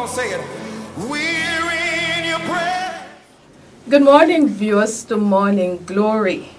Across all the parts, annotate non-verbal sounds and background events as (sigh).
on, say it. We're in your presence. Good morning, viewers to Morning Glory,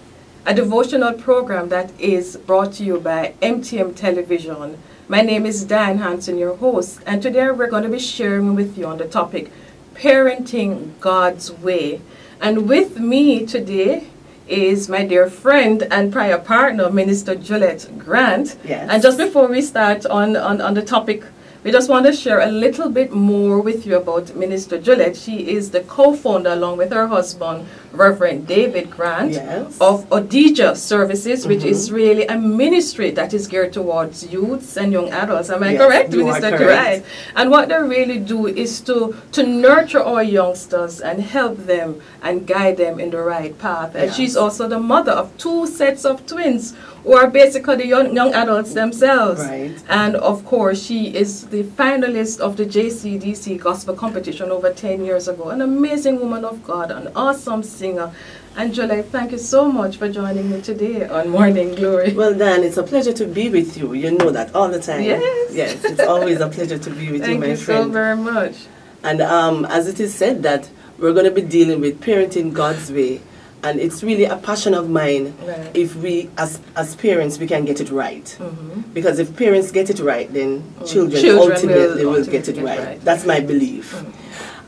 a devotional program that is brought to you by MTM Television. My name is Diane Hanson, your host, and today we're going to be sharing with you on the topic Parenting God's Way. And with me today is my dear friend and prior partner, Minister Juliet Grant. Yes. And just before we start on, on, on the topic, we just want to share a little bit more with you about Minister Juliet. She is the co-founder along with her husband, Reverend David Grant, Yes. of Odija Services, which is really a ministry that is geared towards youths and young adults. Am I Yes, correct, Minister. Grant? And what they really do is to, to nurture our youngsters and help them and guide them in the right path. And Yes. she's also the mother of two sets of twins who are basically young, young adults themselves. Right. And of course, she is the finalist of the JCDC Gospel Competition over 10 years ago. An amazing woman of God, an awesome singer. And Juliet, thank you so much for joining me today on Morning Glory. Well, Dan, it's a pleasure to be with you. You know that all the time. Yes. Yes, it's always a pleasure to be with you, my friend. thank you so very much. and um, as it is said that we're going to be dealing with parenting God's way, and it's really a passion of mine. Right. If we, as as parents, we can get it right. Mhm. Because if parents get it right, then children, Children will ultimately will, ultimately get it right. right. That's my belief.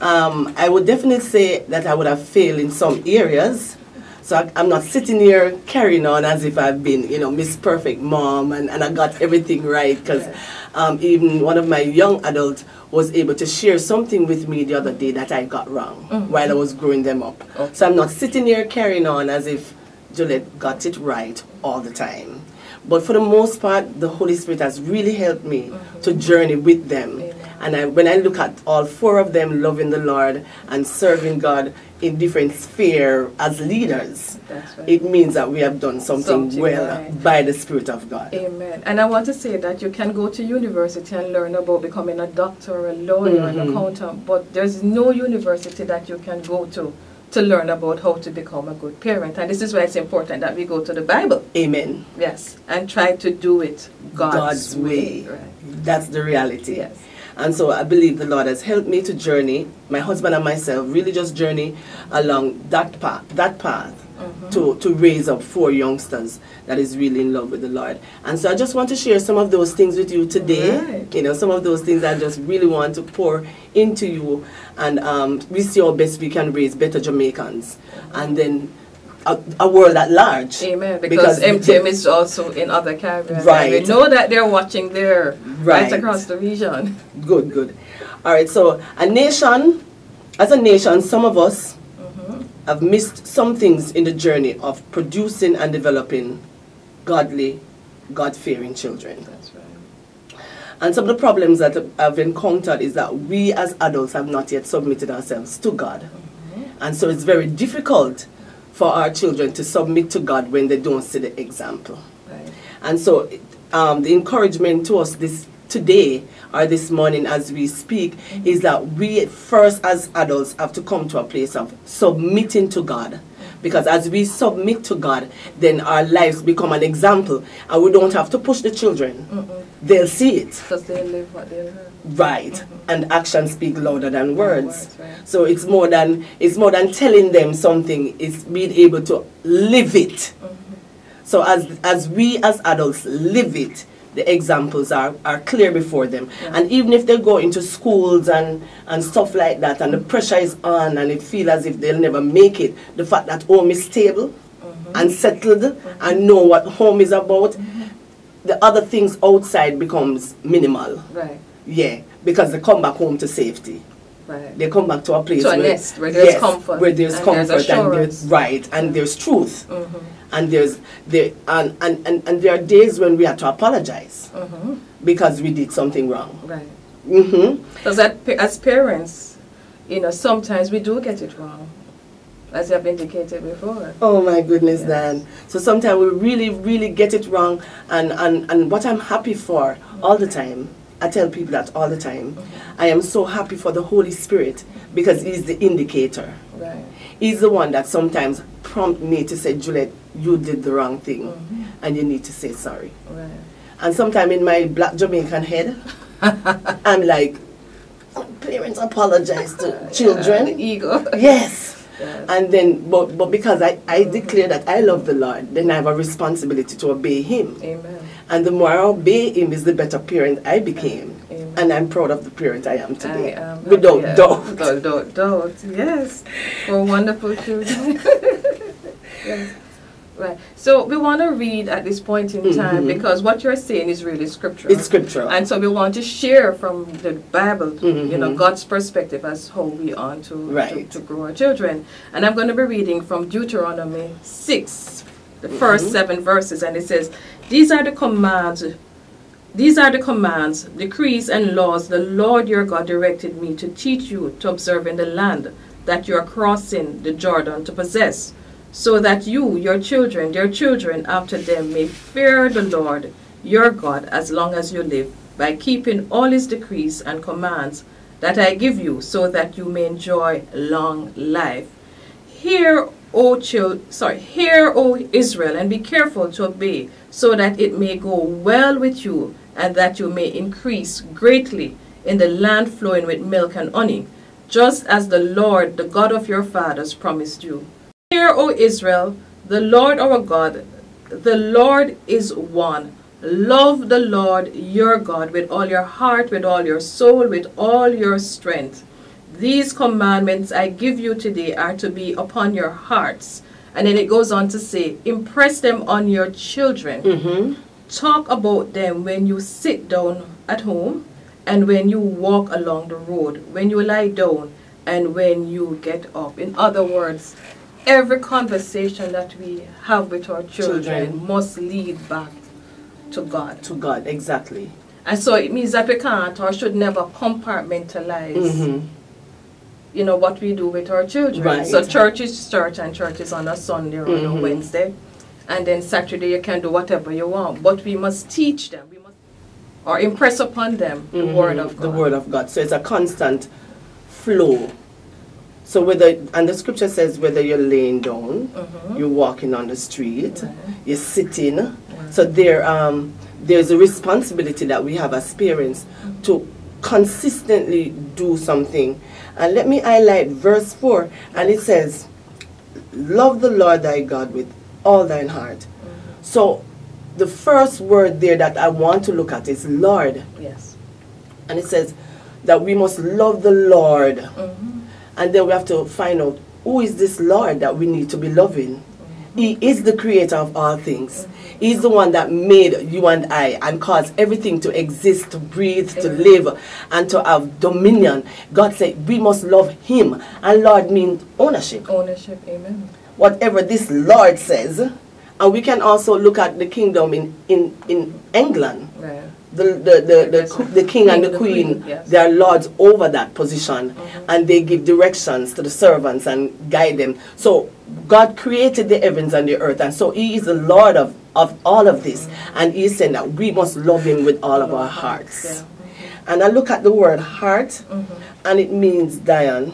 Um, I would definitely say that I would have failed in some areas. So I, I'm not sitting here carrying on as if I've been, you know, Miss Perfect Mom and, and I got everything right. Because um, even one of my young adults was able to share something with me the other day that I got wrong while I was growing them up. Okay. So I'm not sitting here carrying on as if Juliet got it right all the time. But for the most part, the Holy Spirit has really helped me to journey with them. Amen. And I, when I look at all four of them loving the Lord and serving God in different sphere as leaders, right. it means that we have done something, Something well right. by the Spirit of God. Amen. And I want to say that you can go to university and learn about becoming a doctor, or a lawyer, an Mhm. accountant, but there's no university that you can go to to learn about how to become a good parent. And this is why it's important that we go to the Bible, Amen. yes, and try to do it God's, God's way. Right. That's the reality. Yes. And so I believe the Lord has helped me to journey, my husband and myself, really just journey along that path, that path Mm-hmm. to, to raise up four youngsters that is really in love with the Lord. And so I just want to share some of those things with you today. Right. You know, some of those things I just really want to pour into you. And um, we see how best we can raise better Jamaicans. And then a, a world at large. Amen. Because, Because MTM is also in other Caribbean. and Right. We know that they're watching there, right, Right. across the region. Good, good. All right, so a nation, as a nation, some of us mm-hmm. have missed some things in the journey of producing and developing godly, God fearing children. That's right. And some of the problems that I've encountered is that we as adults have not yet submitted ourselves to God. Mm-hmm. And so it's very difficult for our children to submit to God when they don't see the example. Right. And so, um, the encouragement to us this today or this morning as we speak is that we first, as adults, have to come to a place of submitting to God. Because as we submit to God, then our lives become an example, and we don't have to push the children. They'll see it. Because they live what they learn. Right. And actions speak louder than words. words, right. So it's more than it's more than telling them something, it's being able to live it. Mm-hmm. So as as we as adults live it, the examples are, are clear before them. And even if they go into schools and, and stuff like that and the pressure is on and it feel as if they'll never make it, the fact that home is stable mm-hmm. and settled mm-hmm. and know what home is about, mm-hmm. the other things outside becomes minimal. Right. Yeah, because they come back home to safety. Right. They come back to a place To a where, nest where there's comfort where there's and comfort there's and there's right and there's truth, Mhm. And there's there and, and, and, and there are days when we have to apologize Mhm. because we did something wrong. Right. hmm Because as parents, you know, sometimes we do get it wrong, as you have indicated before. Oh my goodness, Yes. Dan. So sometimes we really, really get it wrong, and, and, and what I'm happy for all the time, I tell people that all the time, I am so happy for the Holy Spirit because He's the indicator. Right. He's the one that sometimes prompt me to say, Juliet, you did the wrong thing, mm-hmm. and you need to say sorry. Right. And sometimes in my black Jamaican head, (laughs) I'm like, parents apologize to (laughs) The children. ego. Yes. Yes. And then, but, but because I, I declare that I love the Lord, then I have a responsibility to obey Him. Amen. And the more I obey Him, is the better parent I became. Amen. And I'm proud of the parent I am today. I am without happy, doubt. Without doubt, doubt. Yes, for wonderful children. (laughs) yes. Right. So we want to read at this point in time Mhm. because what you're saying is really scriptural. It's scriptural. And so we want to share from the Bible, you know, Mhm. God's perspective as how we are to, to, Right. to grow our children. And I'm going to be reading from Deuteronomy 6, the 1st Mhm. seven verses, and it says, These are the commands these are the commands, decrees, and laws the Lord your God directed me to teach you to observe in the land that you are crossing the Jordan to possess, so that you, your children, their children after them may fear the Lord your God as long as you live, by keeping all his decrees and commands that I give you, so that you may enjoy long life. Hear, O child, sorry, hear, O Israel, and be careful to obey, so that it may go well with you, and that you may increase greatly in the land flowing with milk and honey, just as the Lord, the God of your fathers, promised you. Hear, O Israel, the Lord our God, the Lord is one. Love the Lord your God with all your heart, with all your soul, with all your strength. These commandments I give you today are to be upon your hearts. And then it goes on to say, impress them on your children. hmm Talk about them when you sit down at home and when you walk along the road, when you lie down and when you get up. In other words, every conversation that we have with our children, Children. must lead back to God. To God, exactly. And so it means that we can't or should never compartmentalize hmm you know what we do with our children. Right. So church is church and church is on a Sunday or on a Mhm. Wednesday. And then Saturday you can do whatever you want. But we must teach them. We must or impress upon them the Mhm, word of God. The word of God. So it's a constant flow. So whether and the scripture says whether you're laying down, Mhm. you're walking on the street, you're sitting. So there um there's a responsibility that we have as parents to consistently do something. And let me highlight verse 4 and it says love the Lord thy God with all thine heart. So the first word there that I want to look at is Lord. Yes. And it says that we must love the Lord. Mhm. And then we have to find out who is this Lord that we need to be loving. He is the creator of all things. He's the one that made you and I and caused everything to exist, to breathe, to live, and to have dominion. God said we must love Him. And Lord means ownership. Ownership. Amen. Whatever this Lord says. And we can also look at the kingdom in, in, in England Right. The the the, the, king and the queen, they are lords over that position Mhm. and they give directions to the servants and guide them. So god created the heavens and the earth and so he is the lord of of all of this. And he's saying that we must love him with all of our hearts. And i look at the word heart Mhm. and it means diane.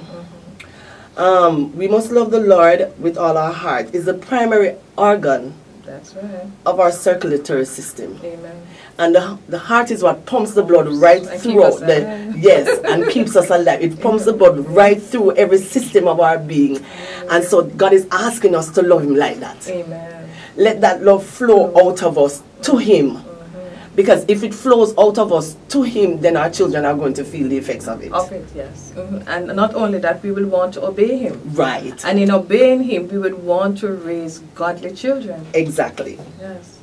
Um, we must love the lord with all our heart is the primary organ That's right. of our circulatory system. Amen. and the, the heart is what pumps the blood right And throughout us the yes and keeps us alive. It pumps the blood right through every system of our being. And so god is asking us to love him like that. Amen. let that love flow out of us to him because if it flows out of us to him then our children are going to feel the effects of it Of it, yes. Mhm. And not only that, we will want to obey him. right And in obeying him, we would want to raise godly children. exactly Yes.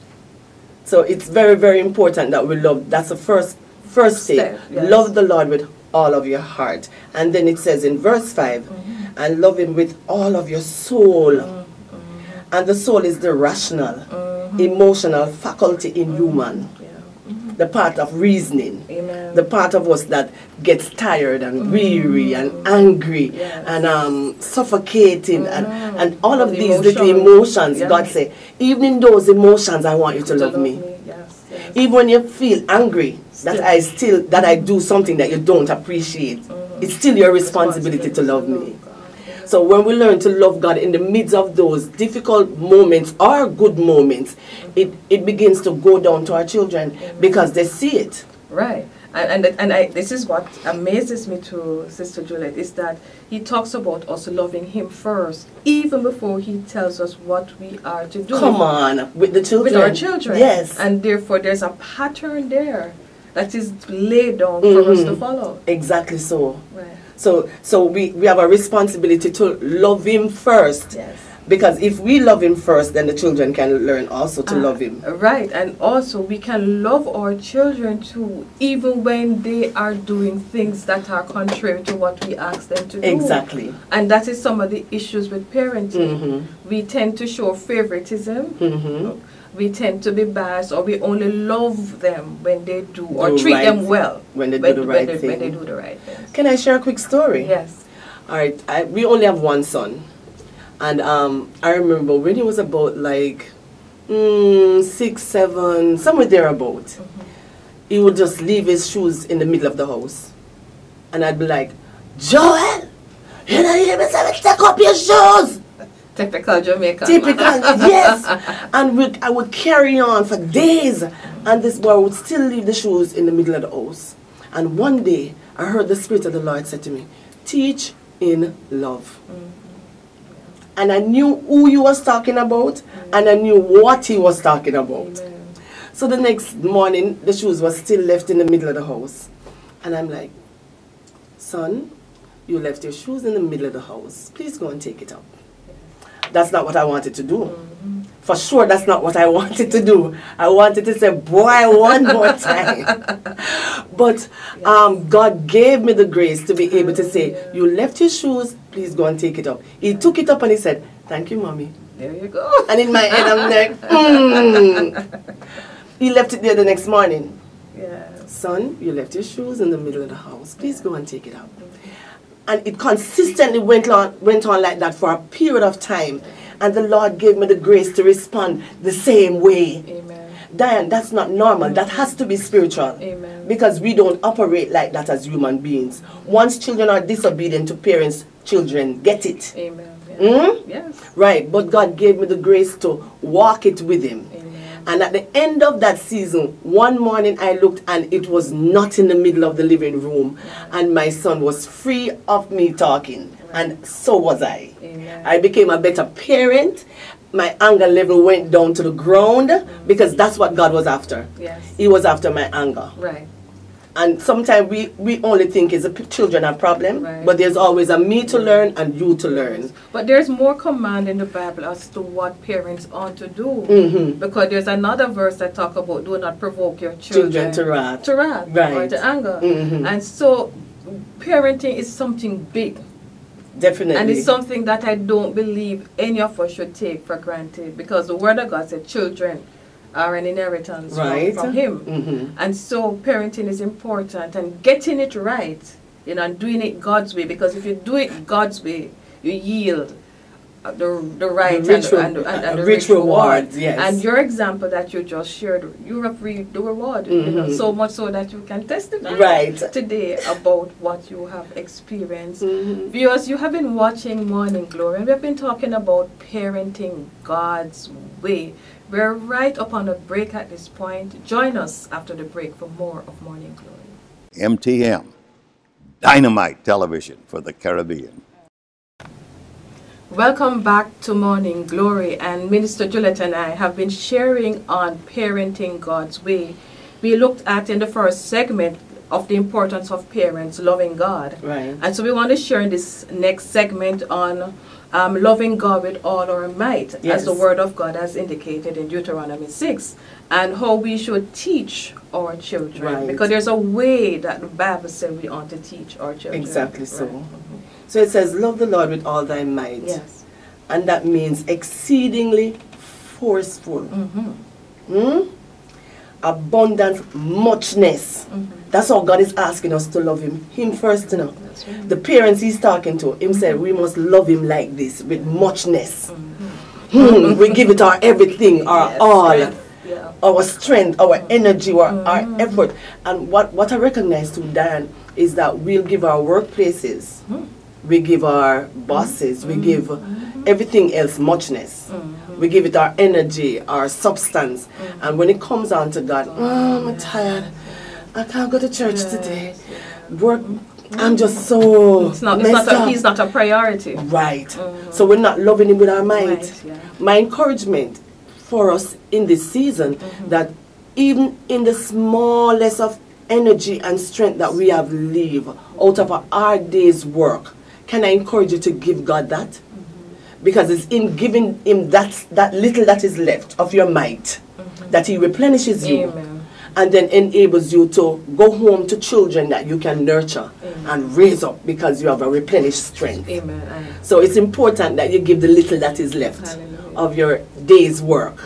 so it's very very important that we love that's the first first Step, yes. love the lord with all of your heart and then it says in verse 5 Mm-hmm. and love him with all of your soul and the soul is the rational Mhm. emotional faculty in human. The part of reasoning Amen. the part of us that gets tired and weary and angry. Yes. and um, suffocating and, Mhm. and all of The these little emotions. emotions Yeah. god say even in those emotions i want you to, love, me. Yes, yes. even when you feel angry that Still. i still that i do something that you don't appreciate Mhm. it's still your responsibility to love me. So when we learn to love God in the midst of those difficult moments or good moments, it, it begins to go down to our children because they see it. Right. And, and, and I, this is what amazes me to Sister Juliet is that he talks about us loving him first, even before he tells us what we are to do. Come on, with the children. With our children. Yes. And therefore, there's a pattern there that is laid down for us to Mhm. follow. exactly so. Right. So, so we, we have a responsibility to love him first. Yes. Because if we love him first, then the children can learn also to Ah, love him. Right, and also we can love our children too, even when they are doing things that are contrary to what we ask them to do. Exactly. And that is some of the issues with parenting. Mhm. We tend to show favoritism. Mhm. We tend to be biased, or we only love them when they do, or Do treat right them well. when they do the right they, When thing. they do the right things. Can I share a quick story? Yes. All right, I, we only have one son, and um, I remember when he was about like mm, six, seven, somewhere thereabout, he would just leave his shoes in the middle of the house, and I'd be like, Joel, you know hear me say, take up your shoes. Typical Jamaican. Typical, (laughs) yes. And we, I would carry on for days, and this boy would still leave the shoes in the middle of the house. And one day, I heard the Spirit of the Lord say to me, Teach in love. Mm-hmm. And I knew who he was talking about, mm-hmm. and I knew what he was talking about. Amen. So the next morning, the shoes were still left in the middle of the house. And I'm like, Son, you left your shoes in the middle of the house. Please go and take it up. That's not what I wanted to do. For sure, that's not what I (laughs) wanted to do. I wanted to say, boy, one more time. (laughs) but um, God gave me the grace to be able to say, you left your shoes, please go and take it up. He took it up and he said, thank you, mommy. There you go. (laughs) And in my head, I'm like, mm. He left it there the next morning. Yes. Son, you left your shoes in the middle of the house. Please go and take it out. And it consistently went on, went on like that for a period of time. And the Lord gave me the grace to respond the same way. Amen. Diane, that's not normal. That has to be spiritual. Amen. Because we don't operate like that as human beings. Once children are disobedient to parents, children get it. Amen. Yes. Mm? Yes. Right, but God gave me the grace to walk it with Him. Amen. And at the end of that season, one morning I looked and it was not in the middle of the living room. And my son was free of me talking. And so was I. Amen. I became a better parent. My anger level went down to the ground because that's what God was after. Yes. He was after my anger. Right. And sometimes we, we only think it's the children a problem, Right. but there's always a me to learn and you to learn. But there's more command in the Bible as to what parents ought to do. Mhm. Because there's another verse that talk about do not provoke your children, Children to wrath. to wrath or Right. to anger. Mhm. And so parenting is something big. Definitely. And it's something that I don't believe any of us should take for granted because the Word of God said children are an inheritance from- Right. from, Him. Mhm. And so parenting is important and getting it right, you know, and doing it God's way because if you do it God's way, you yield the, the right The and, and, and, and uh, the rich reward. rewards, yes. And your example that you just shared, you have reaped the reward, you know, Mhm. so much so that you can testify Right. today about what you have experienced. Mhm. Viewers, you have been watching Morning Glory, and we have been talking about parenting God's way. We're right up on a break at this point. Join us after the break for more of Morning Glory. MTM, Dynamite Television for the Caribbean. Welcome back to Morning Glory, and Minister Juliet and I have been sharing on parenting God's way. We looked at in the first segment of the importance of parents loving God. Right. And so we want to share in this next segment on um, loving God with all our might, Yes. as the Word of God has indicated in Deuteronomy 6, and how we should teach our children. Right. Because there's a way that the Bible said we ought to teach our children. Exactly so. So it says, Love the Lord with all thy might. Yes. And that means exceedingly forceful. hmm Hmm? Abundant muchness. Mm-hmm. That's how God is asking us to love Him. Him first, you know. Right. The parents He's talking to, Him said, we must love Him like this, with muchness. Mm-hmm. Hmm, we give it our everything, our Yes, all. Yeah. our strength, our energy, our, Mm-hmm. our effort. And what, what I recognize to Dan, is that we'll give our workplaces, Mm. We give our bosses, we give everything else muchness. We give it our energy, our substance. And when it comes on to God, "Mm, I'm tired. I can't go to church today. Work, I'm just so It's not, it's not a, he's not a priority. Right. So we're not loving him with our might. Right, yeah. My encouragement for us in this season Mm-hmm. that even in the smallest of energy and strength that we have leave out of our day's work, can I encourage you to give God that? Mm-hmm. Because it's in giving him that that little that is left of your might that he replenishes you Mm-hmm. Amen. and then enables you to go home to children that you can nurture Amen. and raise up because you have a replenished strength. Amen. So it's important that you give the little that is left Hallelujah. Mm-hmm. of your day's work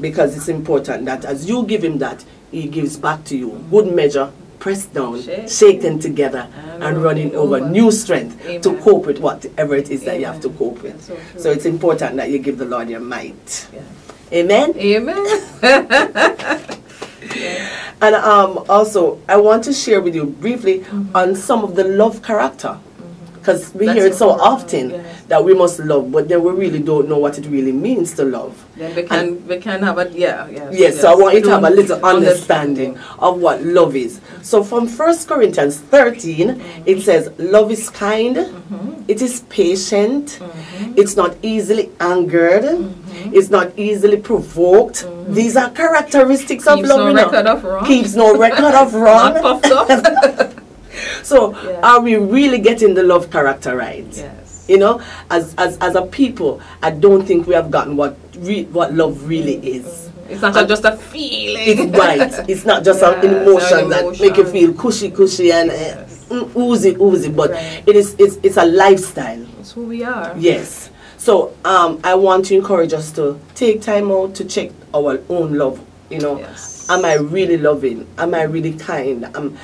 because it's important that as you give him that, he gives back to you. Good measure, pressed down, Shake. shaken together, And and running over. over. New strength to cope with whatever it is that you have to cope with. So. So it's important that you give the Lord your might. Yeah. Amen. Amen. (laughs) And um, also, I want to share with you briefly Mm-hmm. on some of the love character. Because we That's hear it so often yes. that we must love, but then we really don't know what it really means to love. Then we can we can have a yeah yeah. Yes, so I want you to have a little understanding of what love is. So from First Corinthians 13, it says, Love is kind, Mm-hmm. it is patient, it's not easily angered, Mm-hmm. it's not easily provoked. These are characteristics of Keeps love. no you know. record of wrong. Keeps no record of (laughs) wrong. Not puffed up. (laughs) So Yeah. are we really getting the love character right? yes. You know, as, as as a people, I don't think we have gotten what re- what love really is. It's not a- just a feeling. It's right. (laughs) It's not just Yeah, an emotion that make you feel cushy, cushy and uh, Yes. mm, oozy, oozy. But Right. it is it's, it's a lifestyle. It's who we are. Yes. So um, I want to encourage us to take time out to check our own love. You know, Yes. Am I really loving? Am I really kind?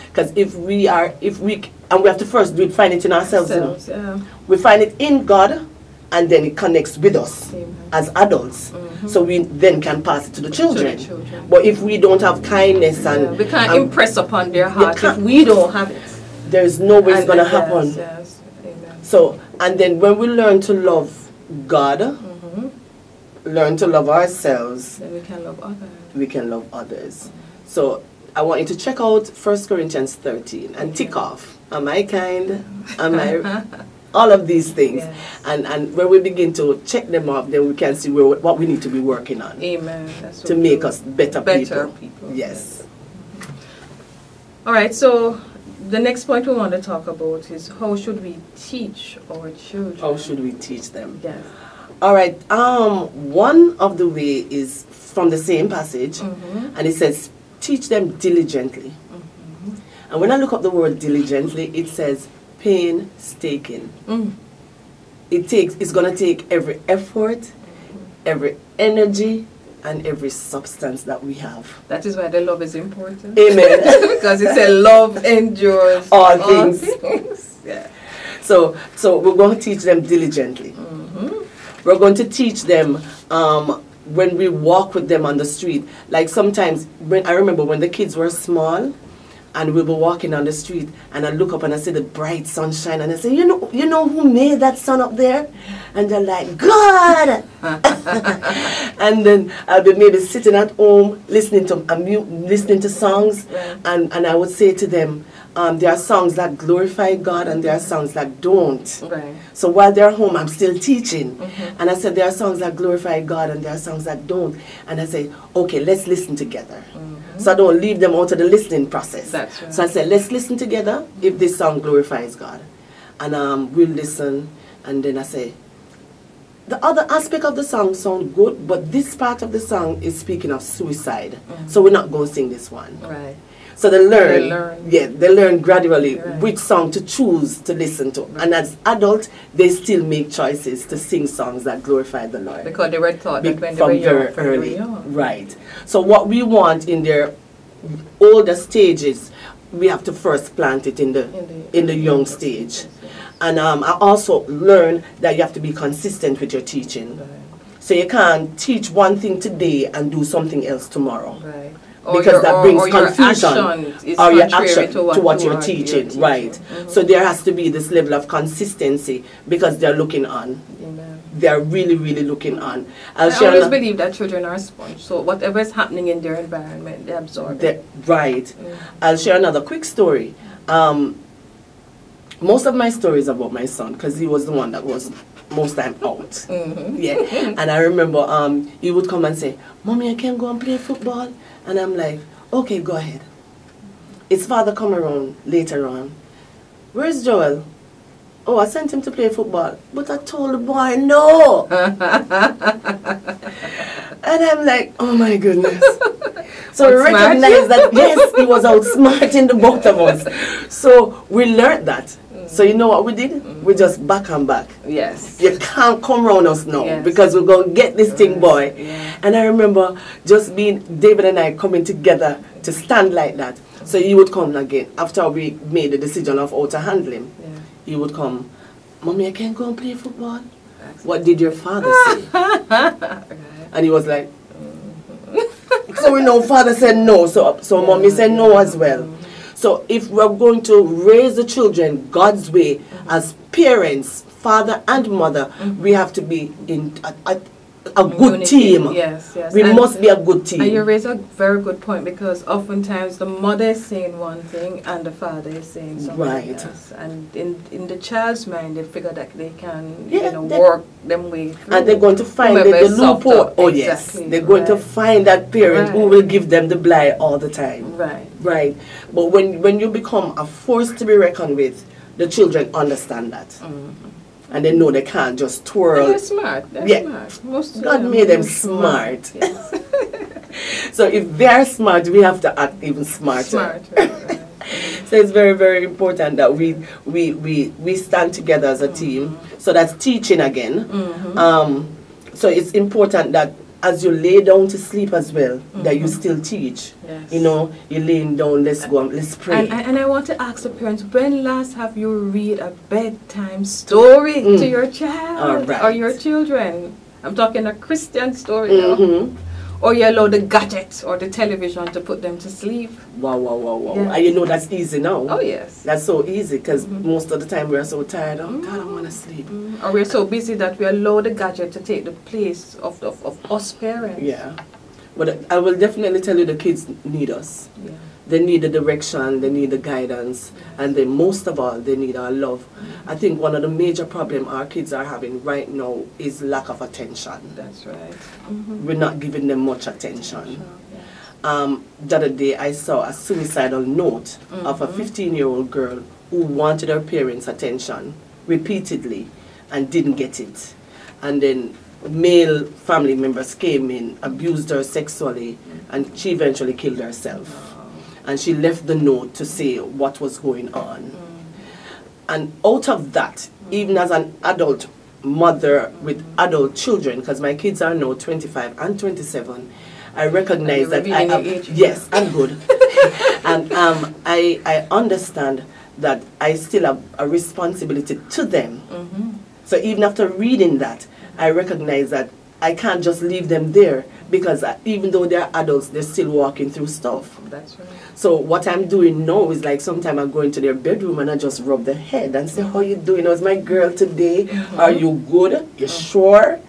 Because if we are, if we, and we have to first do it, find it in ourselves. You know? Yeah. We find it in God, and then it connects with us Amen. as adults. So we then can pass it to the children. children. But if we don't have kindness and, Yeah, we can't and impress upon their heart if we don't have it. there's no way it's gonna and happen. Yes, yes. So, and then when we learn to love God, Mm-hmm. learn to love ourselves, Then we can love others. We can love others. So, I want you to check out 1 Corinthians 13 and tick off Am I kind? Am I. (laughs) All of these things. Yes. And, and when we begin to check them off, then we can see where, what we need to be working on Amen. That's to make us better, Better people. people, Yes. All right, so the next point we want to talk about is how should we teach our children? How should we teach them? Yes. All right. Um, one of the way is from the same passage, Mhm. and it says, "Teach them diligently." And when I look up the word diligently, it says painstaking. Mm. It takes. It's gonna take every effort, every energy, and every substance that we have. That is why the love is important. Amen. (laughs) because it said love endures All things. things. (laughs) Yeah. So, so we're going to teach them diligently. We're going to teach them um, when we walk with them on the street. Like sometimes, when I remember when the kids were small, and we were walking on the street, and I look up and I see the bright sunshine, and I say, you know, you know who made that sun up there? And they're like, God. (laughs) and then I'll be maybe sitting at home listening to listening to songs, and and I would say to them, um, there are songs that glorify God, and there are songs that don't. Right. So while they're home, I'm still teaching. And I said, there are songs that glorify God and there are songs that don't. And I say, okay, let's listen together. So I don't leave them out of the listening process. Right. So I said, let's listen together if this song glorifies God. And um, we'll listen. And then I say, the other aspect of the song sound good, but this part of the song is speaking of suicide. So we're not going to sing this one. Right. So they learn, They learn. yeah, they learn gradually Right. which song to choose to listen to. And as adults, they still make choices to sing songs that glorify the Lord. Because they were taught Be- that when they from were young, early. young. Right. So what we want in their older stages, we have to first plant it in the In the- in the young stage. And um, I also learned that you have to be consistent with your teaching. Right. So you can't teach one thing today and do something else tomorrow Right. Or because your- that brings or confusion or your action to what you you're are- teaching, you're right teaching. Mhm. so there has to be this level of consistency because they're looking on Amen. they're really really looking on I'll I share always believe that children are sponge, so whatever is happening in their environment, they absorb it. right Mm. I'll share another quick story um, most of my stories about my son because he was the one that was most time out. Mhm. yeah. And i remember um he would come and say mommy i can't go and play football. And i'm like okay go ahead. His father come around later on. Where's joel? Oh i sent him to play football. But i told the boy no. (laughs) And i'm like oh my goodness. So we recognize that yes he was outsmarting the both of us. So we learned that so you know what we did mm-hmm. we just back and back Yes. you can't come round us now Yes. because we're going to get this thing, mm-hmm. boy. Yeah. And I remember just being, David and I coming together to stand like that. So he would come again after we made the decision of how to handle him. Yeah. He would come, Mommy, I can't go and play football. What did your father say? (laughs) and he was like, mm-hmm. (laughs) so we know father said no, so, so mommy said no as well. So if we're going to raise the children God's way as parents, father and mother, we have to be in a good team. Yes, yes. We And- must be a good team. And you raise a very good point because oftentimes the mother is saying one thing and the father is saying something Right. else. And in, in the child's mind, they figure that they can, Yeah, you know, work them way through. and they're going to find the, the loophole. Oh yes, they're going to find that parent who will give them the blight all the time. Right. Right. But when when you become a force to be reckoned with, the children understand that, mm-hmm. And they know they can't just twirl. they're smart. They're Yeah. smart. Most God made them are smart. Yes. (laughs) So if they're smart, we have to act even smarter. smart. right, (laughs) right. So it's very, very important that we we we, we stand together as a team. So that's teaching again. Um, so it's important that as you lay down to sleep as well, that you still teach. Yes. You know, you're laying down. Let's go. and Let's pray. And, and I want to ask the parents, when last have you read a bedtime story to Mm. your child right. or your children? I'm talking a Christian story now. Or you allow the gadget or the television to put them to sleep. Wow, wow, wow, wow. Yeah. And you know that's easy now. Oh yes. That's so easy because most of the time we're so tired. Oh God, I want to sleep. Mm, Or we're so busy that we allow the gadget to take the place of, of, of us parents. Yeah. But I will definitely tell you the kids need us. Yeah. They need the direction, they need the guidance, and then most of all, they need our love. I think one of the major problems our kids are having right now is lack of attention. That's right. Mm-hmm. We're not giving them much attention. Um, the other day, I saw a suicidal note of a 15 year old girl who wanted her parents' attention repeatedly and didn't get it. And then male family members came in, abused her sexually, and she eventually killed herself. And she left the note to say what was going on. And out of that, even as an adult mother with adult children, because my kids are now 25 and 27, I recognize that I have, yes, I'm good. (laughs) and um, I, I understand that I still have a responsibility to them. Mm-hmm. So even after reading that, I recognize that I can't just leave them there because uh, even though they're adults, they're still walking through stuff. That's right. So what I'm doing now is like sometimes I go into their bedroom and I just rub their head and say, "How you doing? How's my girl today? Uh-huh. Are you good? You uh-huh. sure?"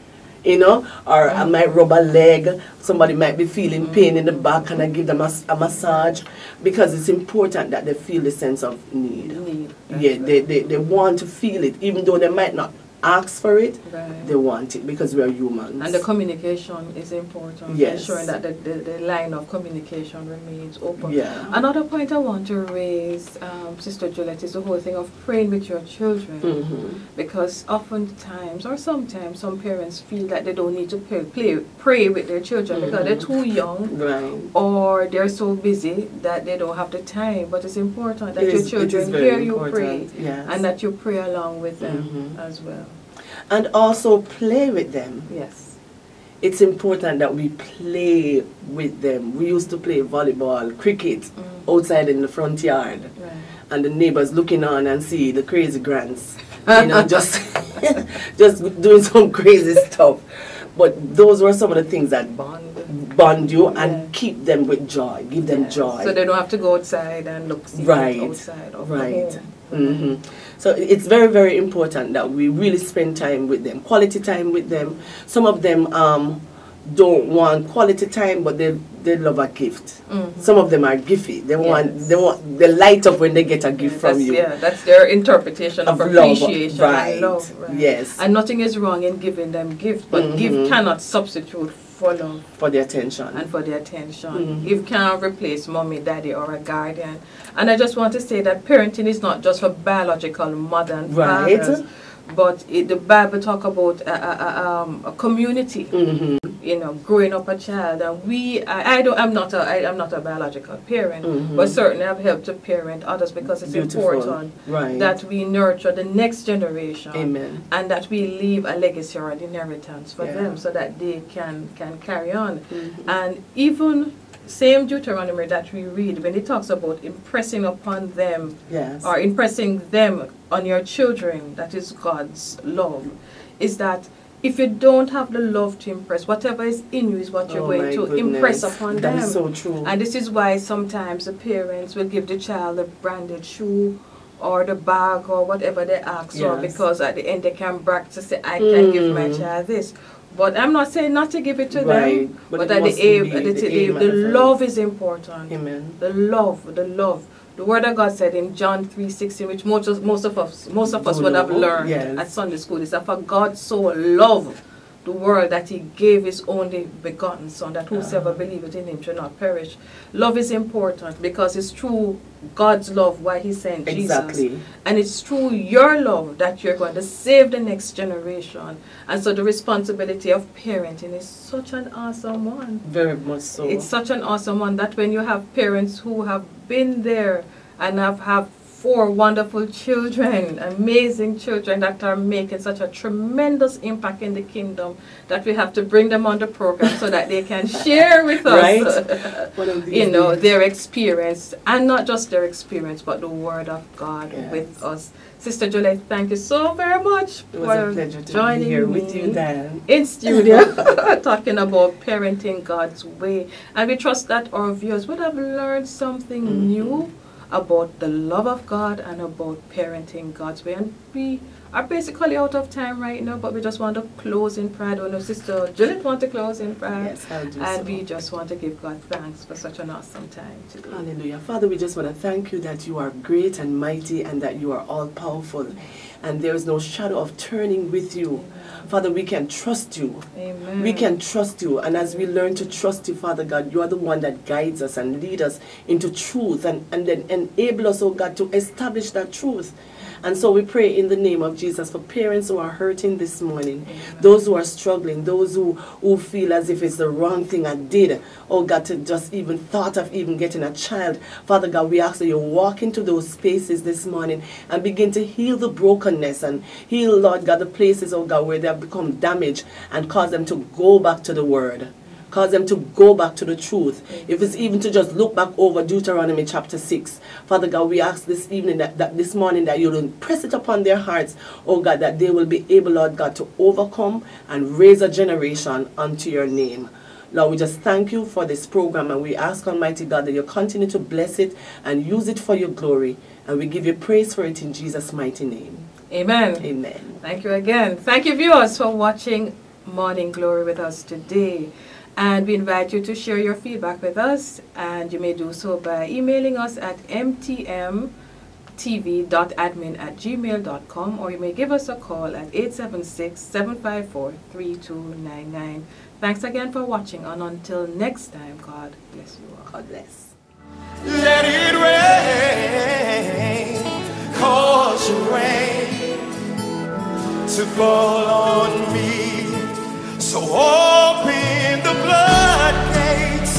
You know, or I uh-huh. might rub a leg. Somebody might be feeling pain in the back, and I give them a massage because it's important that they feel the sense of need. Need. Yeah, they, they, they want to feel it, even though they might not ask for it. Right. They want it because we are humans. And the communication is important. Yes. Ensuring that the, the, the line of communication remains open. Yeah. Another point I want to raise, um, Sister Juliet, is the whole thing of praying with your children. Mhm. Because oftentimes, or sometimes, some parents feel that they don't need to pray, play, pray with their children because they're too young Right. or they're so busy that they don't have the time. But it's important that It your is- children hear you pray yes. and that you pray along with them Mhm. as well. And also play with them. Yes. It's important that we play with them. We used to play volleyball, cricket Mm. outside in the front yard. Right. And the neighbors looking on and see the crazy grands, you know, (laughs) just (laughs) just doing some crazy stuff. But those were some of the things that Bond. bond you and keep them with joy, give them Yeah. joy. So they don't have to go outside and look see Right, outside of right. Home. hmm So it's very, very important that we really spend time with them, quality time with them. Some of them um, don't want quality time, but they they love a gift. Some of them are gifty. They want Mm-hmm. They want they light up when they get a gift from you. Yeah, that's their interpretation of, Of love, appreciation right, love. Right. yes. And nothing is wrong in giving them gifts, but Mhm. gift cannot substitute for love For the attention. and for the attention. Mhm. Gift can't replace mommy, daddy, or a guardian. And I just want to say that parenting is not just for biological mother and Right. fathers, but it, the Bible talk about a, a, a, um, a community. hmm you know, growing up a child, and we, I, I don't, I'm not a, I, I'm not a biological parent, Mhm. but certainly I've helped to parent others because it's Beautiful. important Right. that we nurture the next generation, Amen. and that we leave a legacy or an inheritance for Yeah. them, so that they can can carry on. Mhm. And even same Deuteronomy that we read when it talks about impressing upon them Yes. or impressing them on your children, that is God's love, is that if you don't have the love to impress, whatever is in you is what you're Oh going to impress upon That them. is so true. And this is why sometimes the parents will give the child a branded shoe or the bag or whatever they ask for because at the end they can brag to say, I can give my Mm. child this. But I'm not saying not to give it to Right. them, But but, at the aim, the, the the, aim the at the love is important. Amen. The love, the love. The word of God said in John three sixteen, which most of, most of us most of us would have learned yes. at Sunday school, is that for God so loved the world that he gave his only begotten son that whosoever Ah. believeth in him shall not perish. Love is important because it's through God's love why he sent Jesus. And it's through your love that you're going to save the next generation. And so the responsibility of parenting is such an awesome one. Very much so. It's such an awesome one that when you have parents who have been there and have, have four wonderful children, amazing children that are making such a tremendous impact in the kingdom that we have to bring them on the program so that they can share with us Right. (laughs) One of these you know days. their experience and not just their experience but the word of God Yes. with us. Sister Juliet, thank you so very much It was for a pleasure to joining be here me with you, Dan. in studio (laughs) talking about parenting God's way. And we trust that our viewers would have learned something Mhm. new about the love of God and about parenting God's way. And we are basically out of time right now, but we just want to close in prayer. Don't know, Sister Juliet want to close in prayer. Yes, I'll do And so. we just want to give God thanks for such an awesome time today. Hallelujah. Father, we just want to thank you that you are great and mighty and that you are all powerful. And there is no shadow of turning with you. Father, we can trust you. Amen. We can trust you. And as we learn to trust you, Father God, you are the one that guides us and lead us into truth and, and then enable us, oh God, to establish that truth. And so we pray in the name of Jesus for parents who are hurting this morning, those who are struggling, those who, who feel as if it's the wrong thing I did, oh God, to just even thought of even getting a child. Father God, we ask that you walk into those spaces this morning and begin to heal the brokenness and heal, Lord God, the places, oh God, where they have become damaged and cause them to go back to the word cause them to go back to the truth. If it's even to just look back over Deuteronomy chapter 6. Father God, we ask this evening, that, that this morning, that you'll press it upon their hearts, oh God, that they will be able, Lord God, to overcome and raise a generation unto your name. Lord, we just thank you for this program and we ask Almighty God that you continue to bless it and use it for your glory. And we give you praise for it in Jesus' mighty name. Amen. Amen. Thank you again. Thank you, viewers, for watching Morning Glory with us today. And we invite you to share your feedback with us, and you may do so by emailing us at mtmtv.admin at gmail.com, or you may give us a call at 876 754 3299. Thanks again for watching, and until next time, God bless you all. God bless. Let it rain, cause rain to fall on me. So open the floodgates.